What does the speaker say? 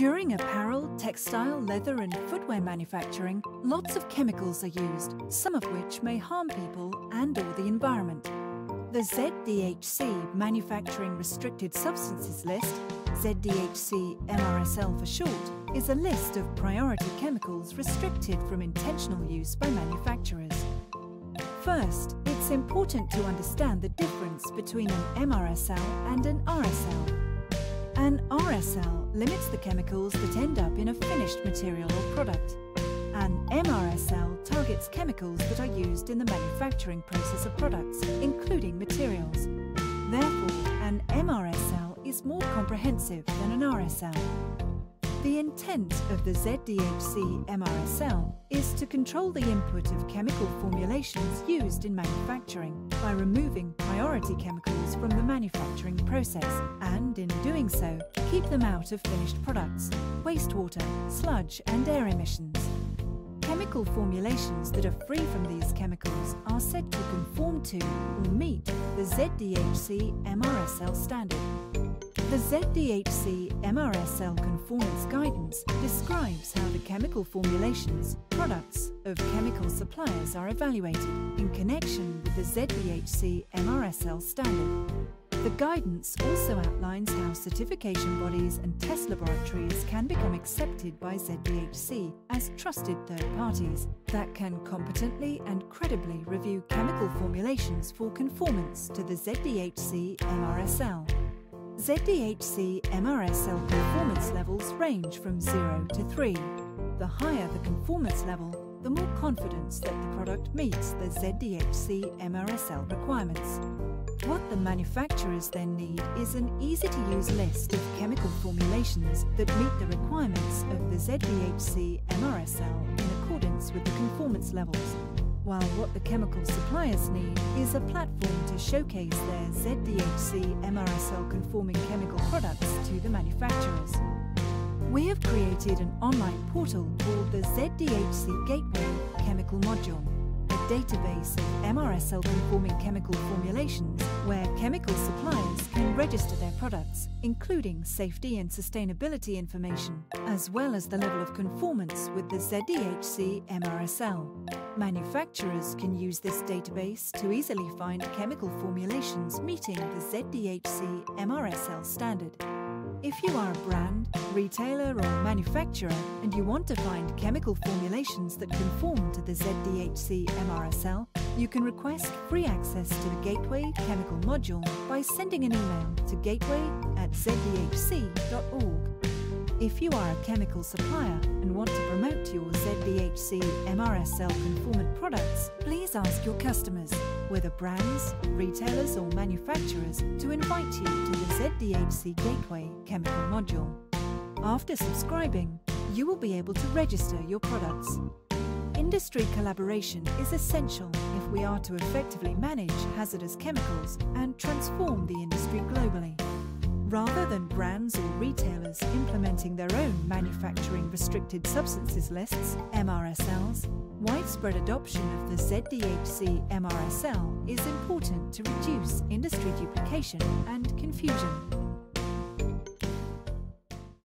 During apparel, textile, leather, and footwear manufacturing, lots of chemicals are used, some of which may harm people and or the environment. The ZDHC Manufacturing Restricted Substances List, ZDHC MRSL for short, is a list of priority chemicals restricted from intentional use by manufacturers. First, it's important to understand the difference between an MRSL and an RSL. An RSL limits the chemicals that end up in a finished material or product. An MRSL targets chemicals that are used in the manufacturing process of products, including materials. Therefore, an MRSL is more comprehensive than an RSL. The intent of the ZDHC MRSL to control the input of chemical formulations used in manufacturing by removing priority chemicals from the manufacturing process and, in doing so, keep them out of finished products, wastewater, sludge and air emissions. Chemical formulations that are free from these chemicals are said to conform to or meet the ZDHC MRSL standard. The ZDHC MRSL conformance guidance describes how the chemical formulations, products of chemical suppliers are evaluated in connection with the ZDHC MRSL standard. The guidance also outlines how certification bodies and test laboratories can become accepted by ZDHC as trusted third parties that can competently and credibly review chemical formulations for conformance to the ZDHC MRSL. ZDHC MRSL conformance levels range from 0 to 3. The higher the conformance level, the more confidence that the product meets the ZDHC MRSL requirements. What the manufacturers then need is an easy-to-use list of chemical formulations that meet the requirements of the ZDHC MRSL in accordance with the conformance levels while what the chemical suppliers need is a platform to showcase their ZDHC MRSL conforming chemical products to the manufacturers. We have created an online portal called the ZDHC Gateway Chemical Module database of MRSL conforming chemical formulations where chemical suppliers can register their products, including safety and sustainability information, as well as the level of conformance with the ZDHC MRSL. Manufacturers can use this database to easily find chemical formulations meeting the ZDHC MRSL standard. If you are a brand, retailer or manufacturer and you want to find chemical formulations that conform to the ZDHC MRSL, you can request free access to the Gateway Chemical Module by sending an email to gateway at zdhc.org. If you are a chemical supplier and want to promote ZDHC MRSL conformant products, please ask your customers, whether brands, retailers or manufacturers, to invite you to the ZDHC Gateway Chemical Module. After subscribing, you will be able to register your products. Industry collaboration is essential if we are to effectively manage hazardous chemicals and transform the industry globally. Rather than brands or retailers implementing their own manufacturing restricted substances lists, MRSLs, widespread adoption of the ZDHC MRSL is important to reduce industry duplication and confusion.